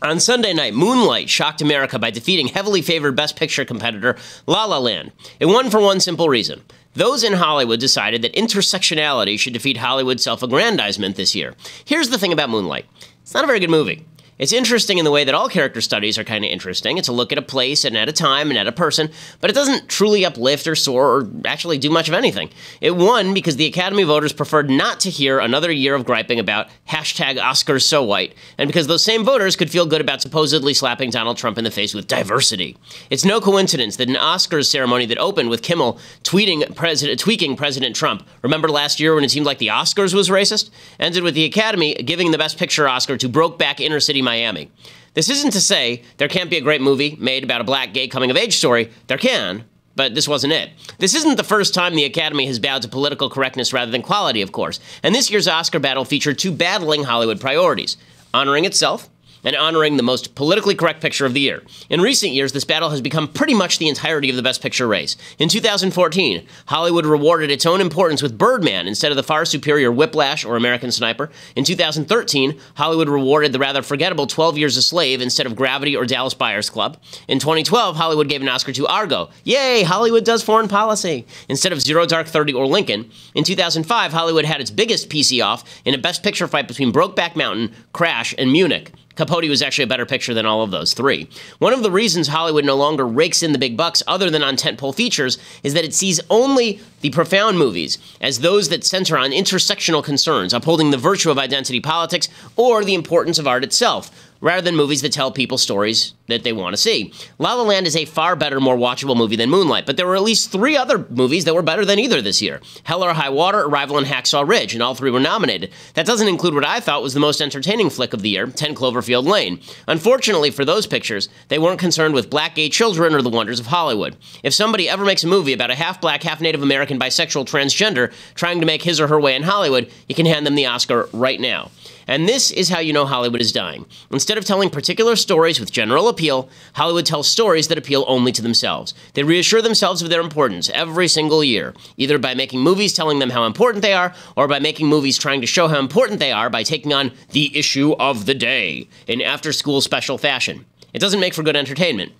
On Sunday night, Moonlight shocked America by defeating heavily favored Best Picture competitor La La Land. It won for one simple reason. Those in Hollywood decided that intersectionality should defeat Hollywood self aggrandizement this year. Here's the thing about Moonlight it's not a very good movie. It's interesting in the way that all character studies are kind of interesting. It's a look at a place and at a time and at a person, but it doesn't truly uplift or soar or actually do much of anything. It won because the Academy voters preferred not to hear another year of griping about hashtag Oscars so white, and because those same voters could feel good about supposedly slapping Donald Trump in the face with diversity. It's no coincidence that an Oscars ceremony that opened with Kimmel tweeting President, tweaking President Trump, remember last year when it seemed like the Oscars was racist, ended with the Academy giving the Best Picture Oscar to Brokeback Inner City Miami. This isn't to say there can't be a great movie made about a black gay coming of age story. There can, but this wasn't it. This isn't the first time the Academy has bowed to political correctness rather than quality, of course. And this year's Oscar battle featured two battling Hollywood priorities honoring itself and honoring the most politically correct picture of the year. In recent years, this battle has become pretty much the entirety of the Best Picture race. In 2014, Hollywood rewarded its own importance with Birdman instead of the far superior Whiplash or American Sniper. In 2013, Hollywood rewarded the rather forgettable 12 Years a Slave instead of Gravity or Dallas Buyers Club. In 2012, Hollywood gave an Oscar to Argo. Yay, Hollywood does foreign policy! Instead of Zero Dark Thirty or Lincoln. In 2005, Hollywood had its biggest PC off in a Best Picture fight between Brokeback Mountain, Crash, and Munich. Capote was actually a better picture than all of those three. One of the reasons Hollywood no longer rakes in the big bucks, other than on tentpole features, is that it sees only the profound movies as those that center on intersectional concerns, upholding the virtue of identity politics or the importance of art itself rather than movies that tell people stories that they want to see. La La Land is a far better, more watchable movie than Moonlight, but there were at least three other movies that were better than either this year Hell or High Water, Arrival, and Hacksaw Ridge, and all three were nominated. That doesn't include what I thought was the most entertaining flick of the year 10 Cloverfield Lane. Unfortunately for those pictures, they weren't concerned with black gay children or the wonders of Hollywood. If somebody ever makes a movie about a half black, half Native American bisexual transgender trying to make his or her way in Hollywood, you can hand them the Oscar right now. And this is how you know Hollywood is dying. Instead of telling particular stories with general appeal, Hollywood tells stories that appeal only to themselves. They reassure themselves of their importance every single year, either by making movies telling them how important they are, or by making movies trying to show how important they are by taking on the issue of the day in after school special fashion. It doesn't make for good entertainment,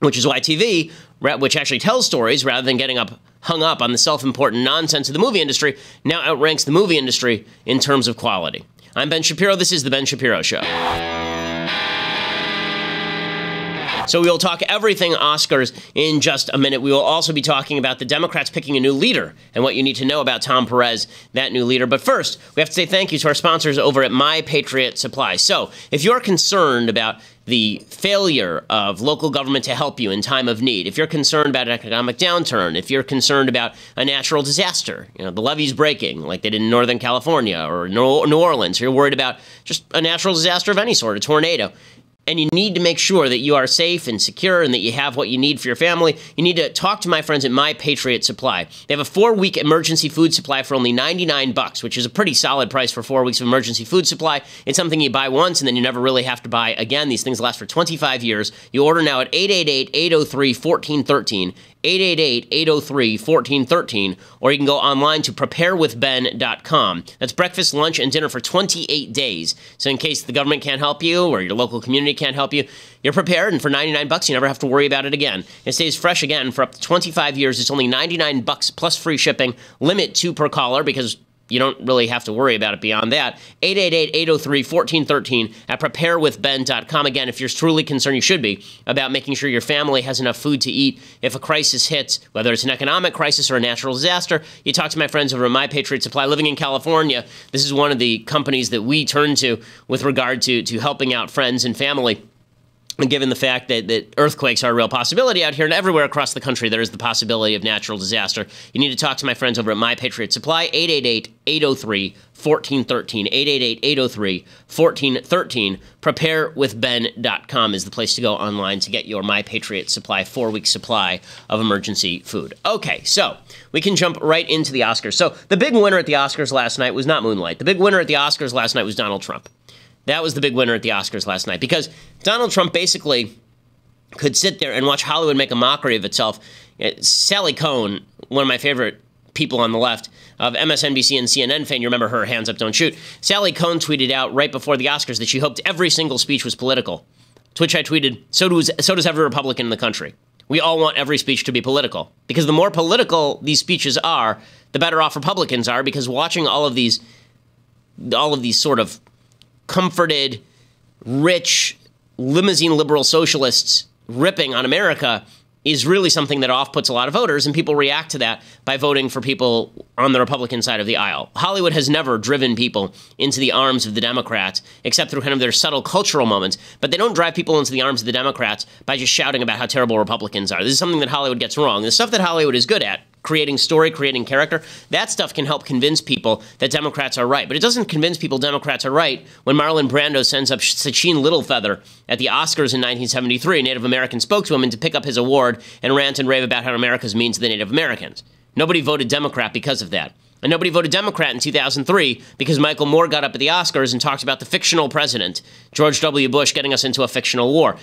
which is why TV, which actually tells stories rather than getting up hung up on the self-important nonsense of the movie industry, now outranks the movie industry in terms of quality. I'm Ben Shapiro. This is The Ben Shapiro Show. So we will talk everything Oscars in just a minute. We will also be talking about the Democrats picking a new leader and what you need to know about Tom Perez, that new leader. But first, we have to say thank you to our sponsors over at My Patriot Supply. So if you're concerned about the failure of local government to help you in time of need, if you're concerned about an economic downturn, if you're concerned about a natural disaster, you know, the levees breaking like they did in Northern California or New Orleans, or you're worried about just a natural disaster of any sort, a tornado, and you need to make sure that you are safe and secure and that you have what you need for your family, you need to talk to my friends at My Patriot Supply. They have a four-week emergency food supply for only 99 bucks, which is a pretty solid price for four weeks of emergency food supply. It's something you buy once and then you never really have to buy again. These things last for 25 years. You order now at 888-803-1413, 888-803-1413, or you can go online to preparewithben.com. That's breakfast, lunch, and dinner for 28 days. So in case the government can't help you or your local community can't help you, you're prepared, and for 99 bucks, you never have to worry about it again. It stays fresh again for up to 25 years. It's only 99 bucks plus free shipping. Limit two per caller because you don't really have to worry about it beyond that. 888-803-1413 at preparewithben.com. Again, if you're truly concerned, you should be, about making sure your family has enough food to eat. If a crisis hits, whether it's an economic crisis or a natural disaster, you talk to my friends over at My Patriot Supply. Living in California, this is one of the companies that we turn to with regard to, to helping out friends and family given the fact that, that earthquakes are a real possibility out here and everywhere across the country, there is the possibility of natural disaster. You need to talk to my friends over at My Patriot Supply, 888-803-1413, 888-803-1413. Preparewithben.com is the place to go online to get your My Patriot Supply four-week supply of emergency food. Okay, so we can jump right into the Oscars. So the big winner at the Oscars last night was not Moonlight. The big winner at the Oscars last night was Donald Trump. That was the big winner at the Oscars last night because Donald Trump basically could sit there and watch Hollywood make a mockery of itself. Uh, Sally Kohn, one of my favorite people on the left of MSNBC and CNN fan, You remember her hands up, don't shoot. Sally Kohn tweeted out right before the Oscars that she hoped every single speech was political. To which I tweeted, so does, so does every Republican in the country. We all want every speech to be political. Because the more political these speeches are, the better off Republicans are, because watching all of these all of these sort of comforted, rich, limousine liberal socialists ripping on America is really something that off puts a lot of voters, and people react to that by voting for people on the Republican side of the aisle. Hollywood has never driven people into the arms of the Democrats, except through kind of their subtle cultural moments, but they don't drive people into the arms of the Democrats by just shouting about how terrible Republicans are. This is something that Hollywood gets wrong. The stuff that Hollywood is good at, creating story, creating character, that stuff can help convince people that Democrats are right. But it doesn't convince people Democrats are right when Marlon Brando sends up Sacheen Littlefeather at the Oscars in 1973, a Native American spokeswoman, to pick up his award and rant and rave about how America's mean to the Native Americans. Nobody voted Democrat because of that. And nobody voted Democrat in 2003 because Michael Moore got up at the Oscars and talked about the fictional president, George W. Bush, getting us into a fictional war.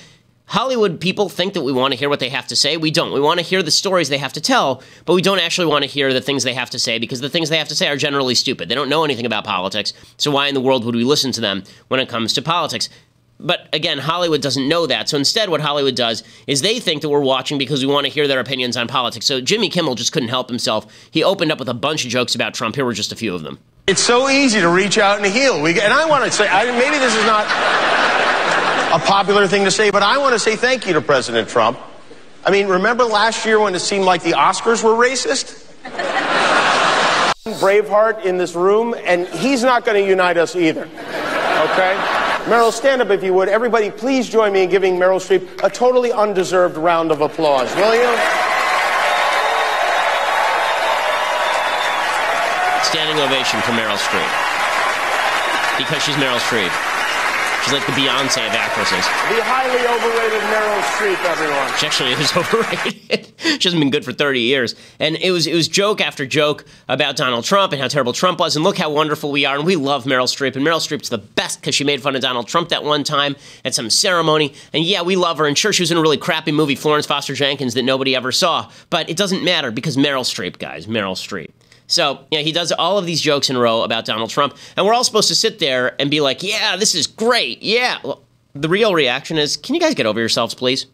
Hollywood people think that we want to hear what they have to say. We don't. We want to hear the stories they have to tell, but we don't actually want to hear the things they have to say because the things they have to say are generally stupid. They don't know anything about politics. So why in the world would we listen to them when it comes to politics? But again, Hollywood doesn't know that. So instead, what Hollywood does is they think that we're watching because we want to hear their opinions on politics. So Jimmy Kimmel just couldn't help himself. He opened up with a bunch of jokes about Trump. Here were just a few of them. It's so easy to reach out and heal. We, and I want to say, I, maybe this is not a popular thing to say, but I want to say thank you to President Trump. I mean, remember last year when it seemed like the Oscars were racist? Braveheart in this room, and he's not going to unite us either. Okay? Meryl, stand up if you would. Everybody, please join me in giving Meryl Streep a totally undeserved round of applause, will you? Standing ovation for Meryl Streep. Because she's Meryl Streep. She's like the Beyonce of actresses. The highly overrated Meryl Streep, everyone. She actually is overrated. she hasn't been good for 30 years. And it was it was joke after joke about Donald Trump and how terrible Trump was. And look how wonderful we are. And we love Meryl Streep. And Meryl Streep's the best because she made fun of Donald Trump that one time at some ceremony. And yeah, we love her. And sure, she was in a really crappy movie, Florence Foster Jenkins, that nobody ever saw. But it doesn't matter because Meryl Streep, guys, Meryl Streep. So, yeah, he does all of these jokes in a row about Donald Trump, and we're all supposed to sit there and be like, yeah, this is great. Yeah. Well, the real reaction is, can you guys get over yourselves, please?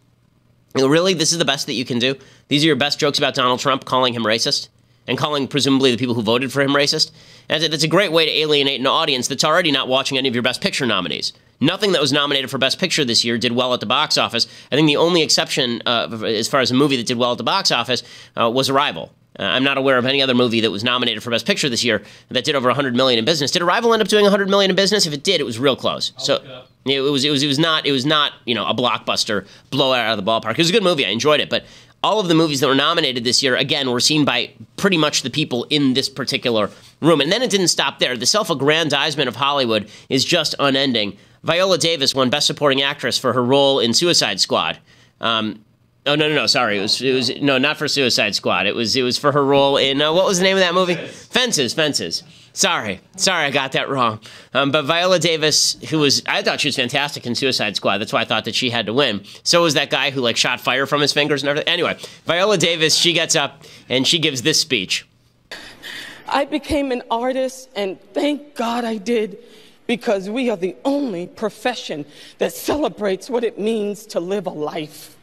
Really? This is the best that you can do? These are your best jokes about Donald Trump, calling him racist? And calling presumably the people who voted for him racist? And that's a great way to alienate an audience that's already not watching any of your Best Picture nominees. Nothing that was nominated for Best Picture this year did well at the box office. I think the only exception, uh, as far as a movie that did well at the box office, uh, was Arrival. Uh, I'm not aware of any other movie that was nominated for Best Picture this year that did over 100 million in business. Did Arrival end up doing 100 million in business? If it did, it was real close. I'll so it, it was it was it was not it was not you know a blockbuster blowout out of the ballpark. It was a good movie. I enjoyed it, but all of the movies that were nominated this year again were seen by pretty much the people in this particular room. And then it didn't stop there. The self-aggrandizement of Hollywood is just unending. Viola Davis won Best Supporting Actress for her role in Suicide Squad. Um, Oh no no no! Sorry, it was it was no not for Suicide Squad. It was it was for her role in uh, what was the name of that movie? Fences, Fences. Sorry, sorry, I got that wrong. Um, but Viola Davis, who was I thought she was fantastic in Suicide Squad. That's why I thought that she had to win. So was that guy who like shot fire from his fingers and everything. Anyway, Viola Davis, she gets up and she gives this speech. I became an artist, and thank God I did because we are the only profession that celebrates what it means to live a life.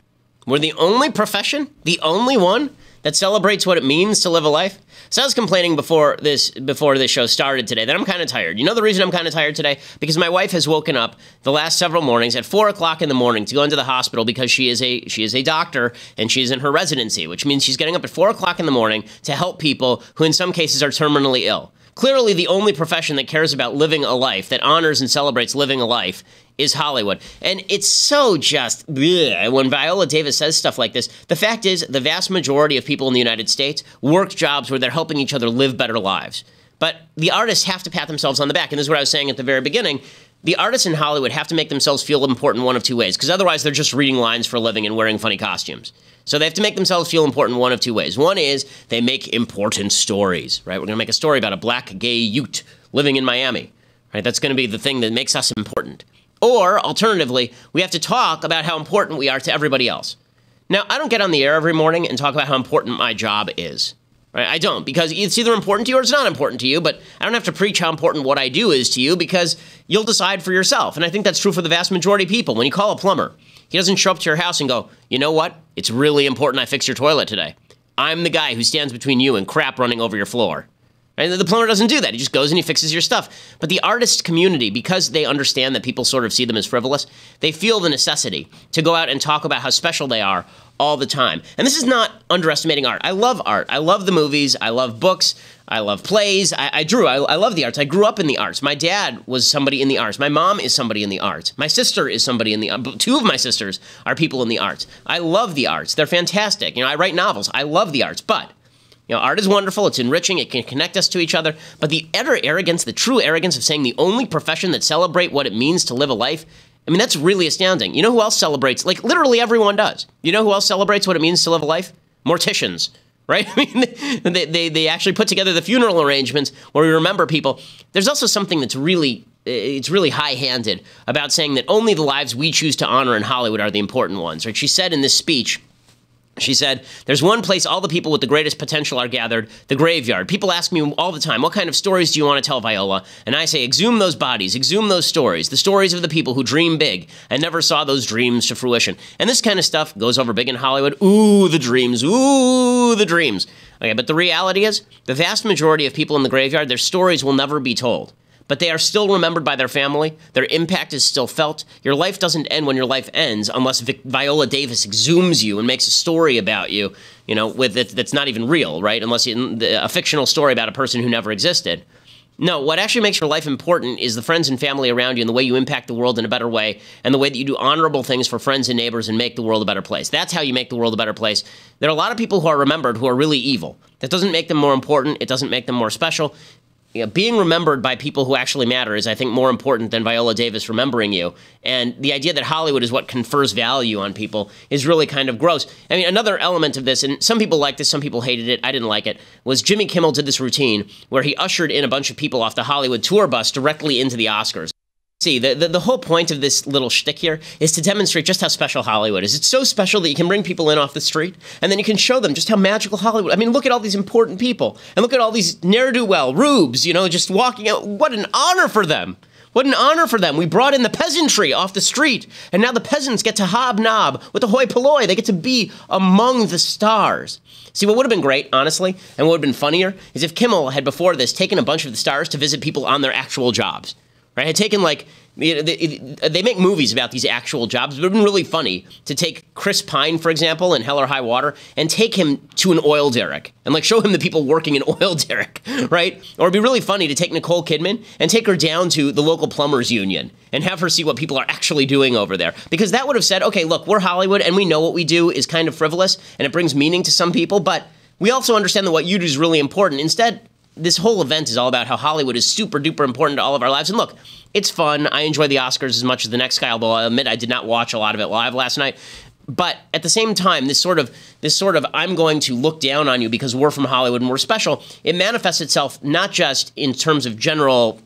We're the only profession, the only one that celebrates what it means to live a life. So I was complaining before this before this show started today that I'm kind of tired. You know the reason I'm kind of tired today because my wife has woken up the last several mornings at four o'clock in the morning to go into the hospital because she is a she is a doctor and she's in her residency, which means she's getting up at four o'clock in the morning to help people who in some cases are terminally ill. Clearly, the only profession that cares about living a life, that honors and celebrates living a life, is Hollywood. And it's so just bleh, when Viola Davis says stuff like this. The fact is, the vast majority of people in the United States work jobs where they're helping each other live better lives. But the artists have to pat themselves on the back. And this is what I was saying at the very beginning. The artists in Hollywood have to make themselves feel important one of two ways, because otherwise they're just reading lines for a living and wearing funny costumes. So they have to make themselves feel important one of two ways. One is they make important stories, right? We're going to make a story about a black gay Ute living in Miami, right? That's going to be the thing that makes us important. Or alternatively, we have to talk about how important we are to everybody else. Now, I don't get on the air every morning and talk about how important my job is. Right? I don't because it's either important to you or it's not important to you. But I don't have to preach how important what I do is to you because you'll decide for yourself. And I think that's true for the vast majority of people. When you call a plumber, he doesn't show up to your house and go, you know what? It's really important I fix your toilet today. I'm the guy who stands between you and crap running over your floor. And the plumber doesn't do that. He just goes and he fixes your stuff. But the artist community, because they understand that people sort of see them as frivolous, they feel the necessity to go out and talk about how special they are all the time. And this is not underestimating art. I love art. I love the movies. I love books. I love plays. I, I drew. I, I, love the arts. I grew up in the arts. My dad was somebody in the arts. My mom is somebody in the arts. My sister is somebody in the uh, two of my sisters are people in the arts. I love the arts. They're fantastic. You know, I write novels. I love the arts. But you know, art is wonderful. It's enriching. It can connect us to each other. But the utter arrogance, the true arrogance of saying the only profession that celebrate what it means to live a life I mean, that's really astounding. You know who else celebrates? Like, literally everyone does. You know who else celebrates what it means to live a life? Morticians, right? I mean, they, they, they actually put together the funeral arrangements where we remember people. There's also something that's really it's really high-handed about saying that only the lives we choose to honor in Hollywood are the important ones. Right? She said in this speech she said, There's one place all the people with the greatest potential are gathered the graveyard. People ask me all the time, What kind of stories do you want to tell, Viola? And I say, Exhume those bodies, exhume those stories, the stories of the people who dream big and never saw those dreams to fruition. And this kind of stuff goes over big in Hollywood. Ooh, the dreams, ooh, the dreams. Okay, but the reality is, the vast majority of people in the graveyard, their stories will never be told but they are still remembered by their family. Their impact is still felt. Your life doesn't end when your life ends unless Vic- Viola Davis exhumes you and makes a story about you, you know, with it, that's not even real, right? Unless you, a fictional story about a person who never existed. No, what actually makes your life important is the friends and family around you and the way you impact the world in a better way and the way that you do honorable things for friends and neighbors and make the world a better place. That's how you make the world a better place. There are a lot of people who are remembered who are really evil. That doesn't make them more important. It doesn't make them more special you know, being remembered by people who actually matter is, I think, more important than Viola Davis remembering you. And the idea that Hollywood is what confers value on people is really kind of gross. I mean, another element of this, and some people liked this, some people hated it, I didn't like it, was Jimmy Kimmel did this routine where he ushered in a bunch of people off the Hollywood tour bus directly into the Oscars. See, the, the, the, whole point of this little shtick here is to demonstrate just how special Hollywood is. It's so special that you can bring people in off the street and then you can show them just how magical Hollywood. I mean, look at all these important people and look at all these ne'er do well rubes, you know, just walking out. What an honor for them! What an honor for them. We brought in the peasantry off the street, and now the peasants get to hobnob with the hoi polloi. They get to be among the stars. See, what would have been great, honestly, and what would have been funnier, is if Kimmel had before this taken a bunch of the stars to visit people on their actual jobs right? Had taken like they make movies about these actual jobs. It would have been really funny to take Chris Pine, for example, in Hell or High Water, and take him to an oil derrick and like show him the people working in oil derrick, right? Or it'd be really funny to take Nicole Kidman and take her down to the local plumbers union and have her see what people are actually doing over there. Because that would have said, okay, look, we're Hollywood and we know what we do is kind of frivolous and it brings meaning to some people, but we also understand that what you do is really important. Instead, this whole event is all about how Hollywood is super duper important to all of our lives. And look, it's fun. I enjoy the Oscars as much as the next guy. Although I admit I did not watch a lot of it live last night. But at the same time, this sort of this sort of I'm going to look down on you because we're from Hollywood and we're special. It manifests itself not just in terms of general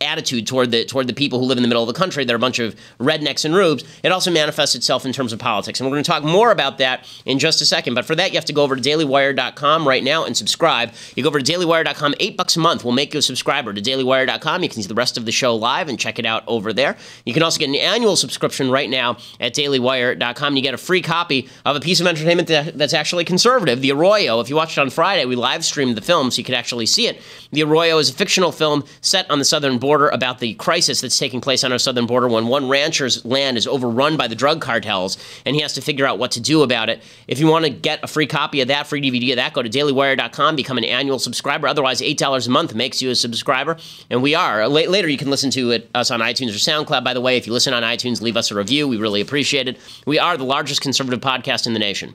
attitude toward the toward the people who live in the middle of the country. that are a bunch of rednecks and rubes. It also manifests itself in terms of politics. And we're going to talk more about that in just a second. But for that, you have to go over to dailywire.com right now and subscribe. You go over to dailywire.com, eight bucks a month will make you a subscriber to dailywire.com. You can see the rest of the show live and check it out over there. You can also get an annual subscription right now at dailywire.com. You get a free copy of a piece of entertainment that, that's actually conservative, The Arroyo. If you watched it on Friday, we live streamed the film so you could actually see it. The Arroyo is a fictional film set on the southern border border about the crisis that's taking place on our southern border when one rancher's land is overrun by the drug cartels and he has to figure out what to do about it. If you want to get a free copy of that, free DVD of that, go to dailywire.com, become an annual subscriber. Otherwise, $8 a month makes you a subscriber. And we are. Later, you can listen to it, us on iTunes or SoundCloud. By the way, if you listen on iTunes, leave us a review. We really appreciate it. We are the largest conservative podcast in the nation.